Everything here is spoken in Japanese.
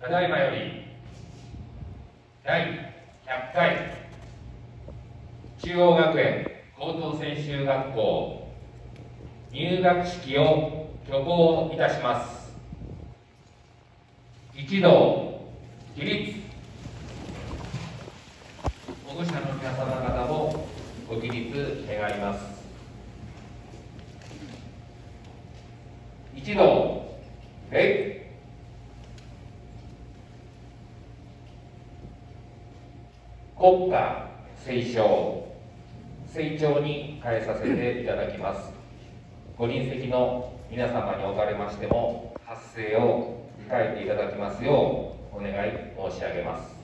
ただいまより第100回中央学園高等専修学校入学式を挙行いたします。一同起立。保護者の皆様方もご起立願います。一同礼国家推奨成長に変えさせていただきます。ご臨席の皆様におかれましても発声を控えていただきますようお願い申し上げます。